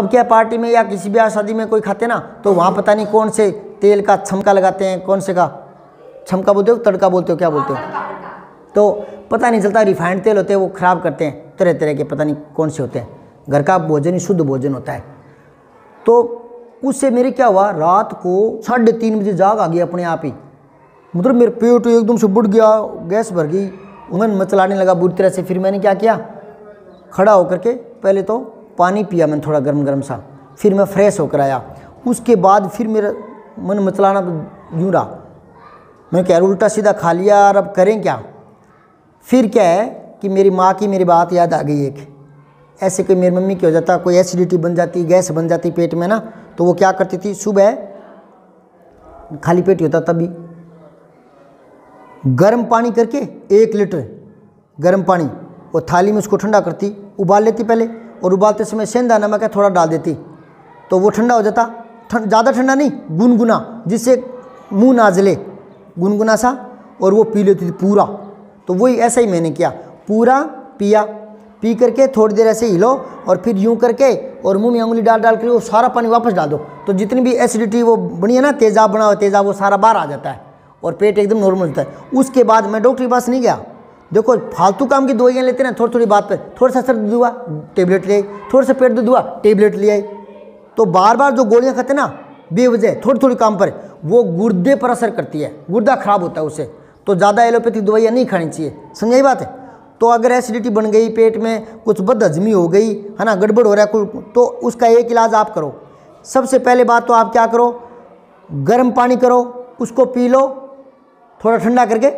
अब क्या पार्टी में या किसी ब्याह शादी में कोई खाते ना तो वहाँ पता नहीं कौन से तेल का छमका लगाते हैं कौन से का छमका बोलते हो तड़का बोलते हो क्या बोलते हो? तो पता नहीं चलता रिफाइंड तेल होते हैं वो ख़राब करते हैं तरह तरह के पता नहीं कौन से होते हैं। घर का भोजन ही शुद्ध भोजन होता है। तो उससे मेरे क्या हुआ रात को साढ़े तीन बजे जाग आ गई अपने आप ही। मतलब मेरे पेट एकदम से बुढ़ गया गैस भर गई। उमन मचलाने लगा बुरी तरह से फिर मैंने क्या किया? खड़ा होकर के पहले तो पानी पिया मैंने थोड़ा गर्म गर्म सा। फिर मैं फ्रेश होकर आया। उसके बाद फिर मेरा मन मचलाना यूँ रहा। मैं कह उल्टा सीधा खा लिया और अब करें क्या? फिर क्या है कि मेरी माँ की मेरी बात याद आ गई एक। ऐसे कोई मेरी मम्मी क्या हो जाता, कोई एसिडिटी बन जाती, गैस बन जाती पेट में ना तो वो क्या करती थी? सुबह खाली पेट ही होता तभी। गर्म पानी करके एक लीटर गर्म पानी वो थाली में उसको ठंडा करती, उबाल लेती पहले। और उबालते समय सेंधा नमक है, थोड़ा डाल देती। तो वो ठंडा हो जाता। ज़्यादा ठंडा नहीं, गुनगुना, जिससे मुँह ना जले। गुनगुना सा, और वो पी लेती थी पूरा। तो वही ऐसा ही मैंने किया। पूरा पिया। पी करके थोड़ी देर ऐसे हिलो, और फिर यूँ करके, और मुँह में उंगली डाल डाल कर वो सारा पानी वापस डाल दो। तो जितनी भी एसिडिटी वो बनी है ना, तेज़ाब बना हुआ तेज़ाब वो सारा बाहर आ जाता है, और पेट एकदम नॉर्मल होता है। उसके बाद मैं डॉक्टर के पास नहीं गया। देखो, फालतू काम की दवाइयाँ लेते ना थोड़ी थोड़ी बात पर थोड़ा सा सर हुआ टेबलेट ले थोड़ा सा पेट दूध हुआ टेबलेट ले आई। तो बार बार जो गोलियाँ खाते ना, बेवजह थोड़ी थोड़ी काम पर, वो गुर्दे पर असर करती है, गुर्दा खराब होता है उसे। तो ज़्यादा एलोपैथिक दवाइयाँ नहीं खानी चाहिए समझाई बात? है तो अगर एसिडिटी बन गई पेट में, कुछ बदहजमी हो गई, है ना, गड़बड़ हो रहा है तो उसका एक इलाज आप करो। सबसे पहले बात तो आप क्या करो, गर्म पानी करो, उसको पी लो, थोड़ा ठंडा करके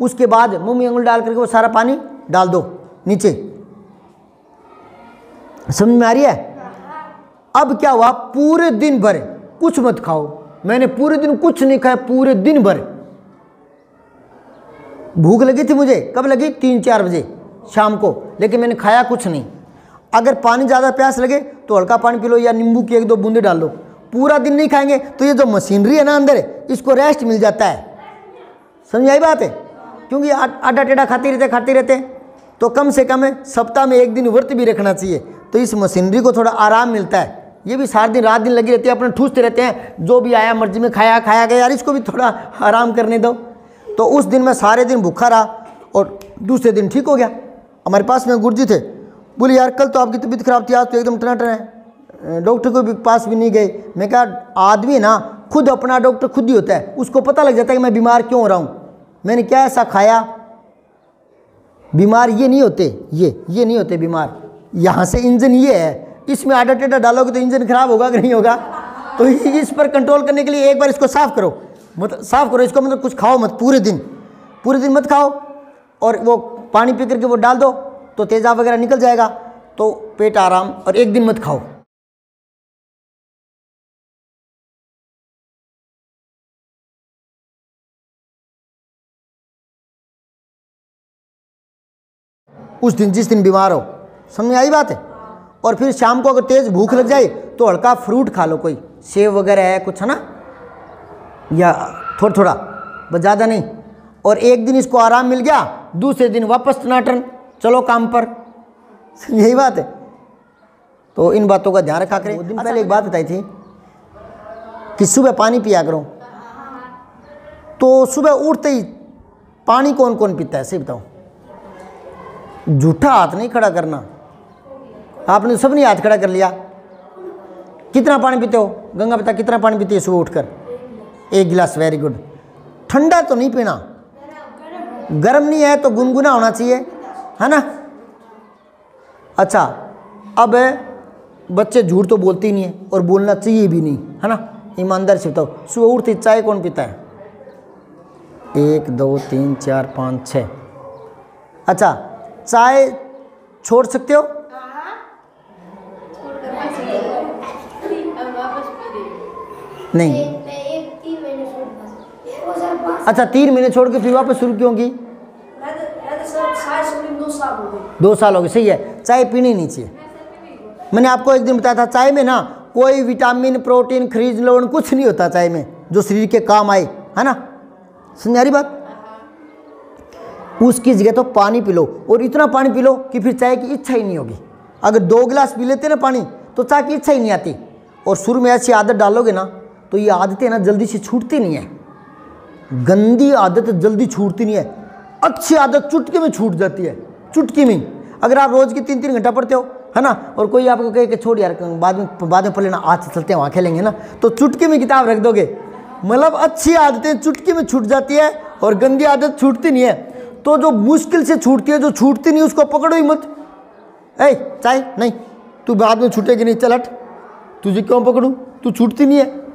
उसके बाद मुँह में अंगुल डाल करके वो सारा पानी डाल दो, नीचे। समझ में आ रही है? अब क्या हुआ? पूरे दिन भर कुछ मत खाओ। मैंने पूरे दिन कुछ नहीं खाया, पूरे दिन भर। भूख लगी थी मुझे? कब लगी? तीन, चार बजे, शाम को। लेकिन मैंने खाया कुछ नहीं। अगर पानी ज़्यादा प्यास लगे तो हल्का पानी पी लो या नींबू की एक दो बूंदे डाल लो। पूरा दिन नहीं खाएँगे तो ये जो मशीनरी है ना अंदर, इसको रेस्ट मिल जाता है। समझ आई बात है? क्योंकि आटा टेढ़ा खाते रहते खाते रहते। तो कम से कम सप्ताह में एक दिन व्रत भी रखना चाहिए। तो इस मशीनरी को थोड़ा आराम मिलता है। ये भी सारा दिन, रात दिन लगी रहती है, अपने ठूसते रहते हैं। जो भी आया, मर्ज़ी में खाया खाया गया, यार इसको भी थोड़ा आराम करने दो। तो उस दिन मैं सारे दिन भूखा रहा और दूसरे दिन ठीक हो गया। हमारे पास में गुरुजी थे। बोले, यार, कल तो आपकी तबीयत खराब थी, आज तो एकदम टनाटन है। डॉक्टर को भी पास भी नहीं गए। मैं कहा, आदमी ना, खुद अपना डॉक्टर खुद ही होता है। उसको पता लग जाता है कि मैं बीमार क्यों हो रहा हूँ। मैंने क्या ऐसा खाया? बीमार ये नहीं होते, ये ये नहीं होते बीमार। यहाँ से इंजन ये है, इसमें आटा टेटा डालोगे तो इंजन खराब होगा कि नहीं होगा? तो इस पर कंट्रोल करने के लिए एक बार इसको साफ़ करो। मतलब साफ़ करो, इसको मतलब कुछ खाओ मत, पूरे दिन। पूरे दिन मत खाओ, और वो पानी पी करके वो डाल दो तो तेज़ाब वगैरह निकल जाएगा। तो पेट आराम, और एक दिन मत खाओ। उस दिन जिस दिन बीमार हो समझ में आई बात है? और फिर शाम को अगर तेज़ भूख लग जाए तो हल्का फ्रूट खा लो कोई। सेब वगैरह है कुछ है ना? या थोड़ा थोड़ा बस ज़्यादा नहीं। और एक दिन इसको आराम मिल गया दूसरे दिन वापस टनाटन चलो काम पर। यही बात है। तो इन बातों का ध्यान रखा करें। दिन पहले एक बात बताई थी कि सुबह पानी पिया करो। तो सुबह उठते ही पानी कौन कौन पीता है सही बताओ? झूठा हाथ नहीं खड़ा करना। आपने सब नहीं हाथ खड़ा कर लिया। कितना पानी पीते हो? गंगा पिता, कितना पानी पीती है सुबह उठकर? एक गिलास वेरी गुड ठंडा तो नहीं पीना। गर्म नहीं है तो गुनगुना होना चाहिए, है ना? अच्छा अब बच्चे झूठ तो बोलते ही नहीं है और बोलना चाहिए भी नहीं, है ना? ईमानदार से बताओ, सुबह उठते चाय कौन पीता है? एक, दो, तीन, चार, पाँच छः अच्छा चाय छोड़ सकते हो? नहीं। अच्छा तीन महीने छोड़ के फिर वापस शुरू क्यों की दो साल हो गए, सही है। चाय पीनी नहीं चाहिए। मैंने आपको एक दिन बताया था, चाय में ना कोई विटामिन, प्रोटीन खरीज लवण कुछ नहीं होता चाय में, जो शरीर के काम आए, है ना? समझ बात? उसकी जगह तो पानी पी लो और इतना पानी पी लो कि फिर चाय की इच्छा ही नहीं होगी। अगर दो गिलास पी लेते ना पानी तो चाय की इच्छा ही नहीं आती। और शुरू में ऐसी आदत डालोगे ना तो ये आदतें ना जल्दी से छूटती नहीं है। गंदी आदत जल्दी छूटती नहीं है। अच्छी आदत चुटकी में छूट जाती है, चुटकी में। अगर आप रोज की तीन तीन घंटा पढ़ते हो, है ना, और कोई आपको कहे कि छोड़ यार बाद में बाद में पढ़ लेना, आज चलते हैं, वहाँ खेलेंगे ना तो चुटकी में किताब रख दोगे। मतलब अच्छी आदतें चुटकी में छूट जाती है और गंदी आदत छूटती नहीं है। तो जो मुश्किल से छूटती है, जो छूटती नहीं, उसको पकड़ो ही मत। ऐ, चाय, नहीं, तू बाद में छूटेगी नहीं, चल हट। तुझे क्यों पकड़ू? तू छूटती नहीं है।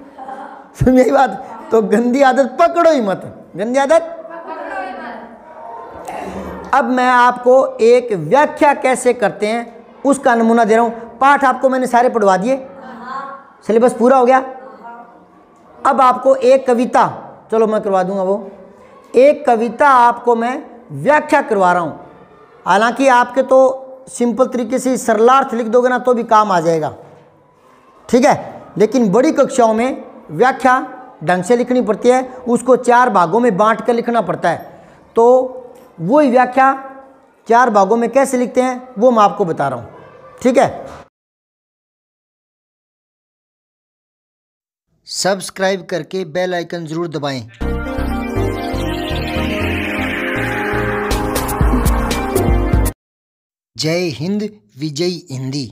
सुन यही बात तो गंदी आदत पकड़ो ही मत। गंदी आदत? अब मैं आपको एक व्याख्या कैसे करते हैं, उसका नमूना दे रहा हूँ। पाठ आपको मैंने सारे पढ़वा दिए। सिलेबस पूरा हो गया। अब आपको एक कविता, चलो मैं करवा दूँगा वो। एक कविता आपको मैं व्याख्या करवा रहा हूँ। हालाँकि आपके तो सिंपल तरीके से सरलार्थ लिख दोगे ना तो भी काम आ जाएगा। ठीक है? लेकिन बड़ी कक्षाओं में व्याख्या ढंग से लिखनी पड़ती है, उसको चार भागों में बांट कर लिखना पड़ता है। तो वही व्याख्या चार भागों में कैसे लिखते हैं, वो मैं आपको बता रहा हूँ। ठीक है? सब्सक्राइब करके बेल आइकन ज़रूर दबाएँ। जय हिंद विजय हिंदी।